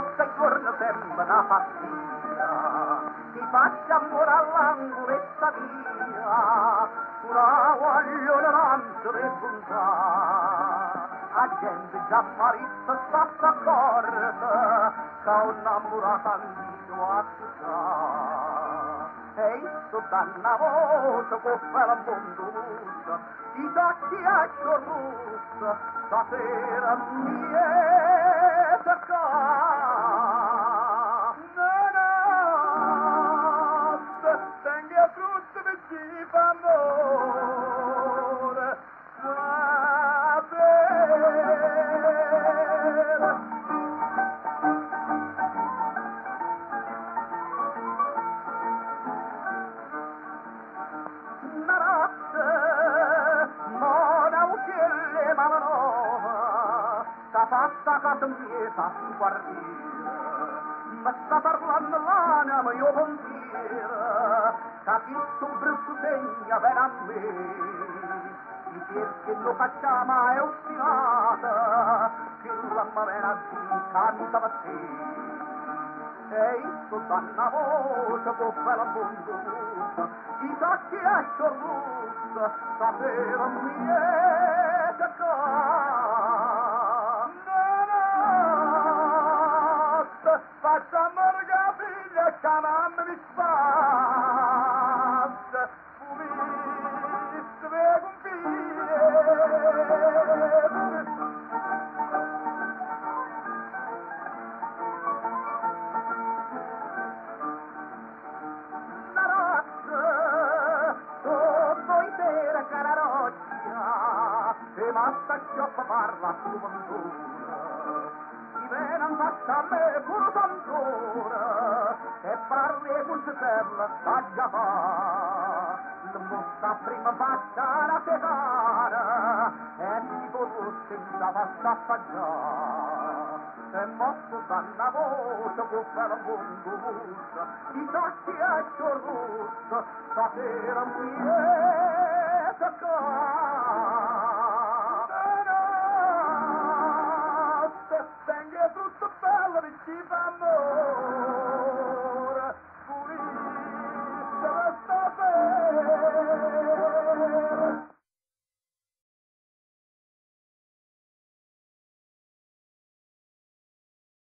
fa notte e giorno sembra una ti faccia amore all'angoletta via, una voglio l'arancio del bontà, la gente già marita sta s'accorta, che un innamorato antico a città. E isso danna voce con la bondusa, i tacchi a sciorrussa, stasera tacca. Notte, malanova, sta fatta casa inquieta su guardire, ma sta parlando l'anima io pensiero, che chi su brutto segna per a me, i cerchi lo facciamo è ostinata, che la mamma canta per te. Ehi, Susanna voce con bella bondusa, i tacchi a sciorrussa, sapere miete ca. Notte, كان عمري صعب ومين سباقهم فيه Rimasta che ho parla tu bandura me non faccia a me puro santore, e parli con Gisella saggia fa. L'musta prima faccia la pegana, e mi conosce la faccia faccia. E mosso sanna voce, buffa la mondo gusta, i tacchi a ciò russo, sapere è.